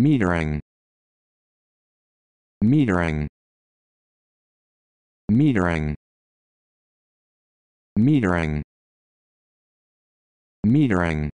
metering metering metering metering metering.